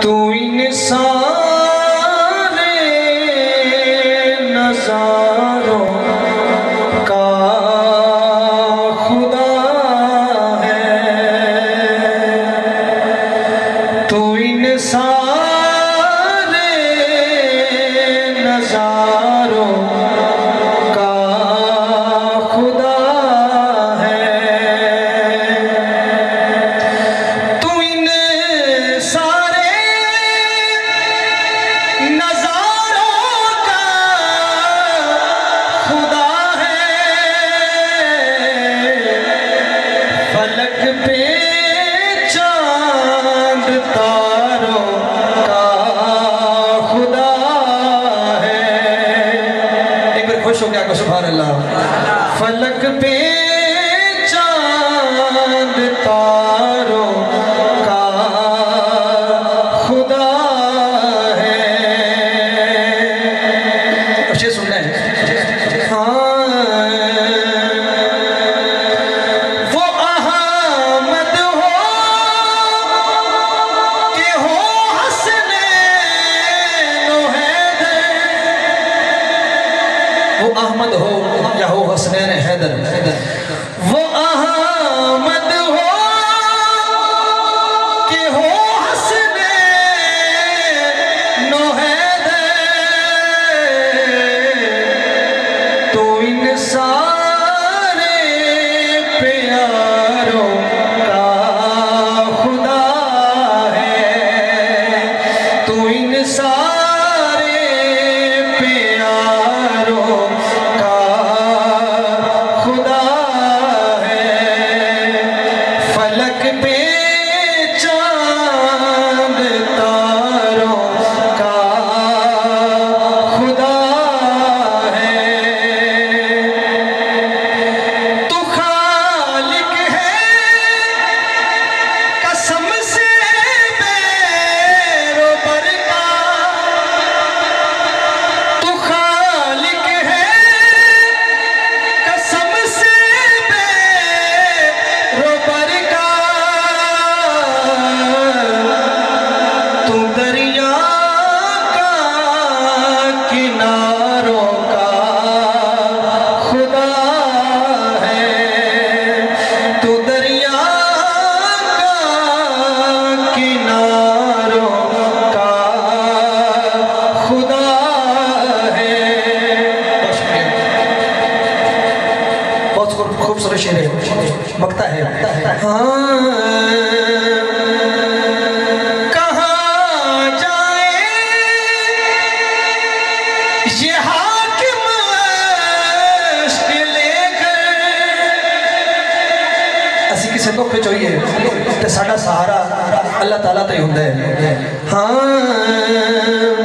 تو انسان نظاروں کا خدا ہے۔ تو انسان فلک پہ چاند تاروں کا خدا ہے۔ اب یہ سننا ہے۔ ہاں۔ ہو کہ ہو ہے وہ احمد ہو واسنانه هذا شعر ہے بکتا ہے۔ ہاں کسی دکھ چاہیے تو سہارا اللہ تعالیٰ تو ہی ہوں ہاں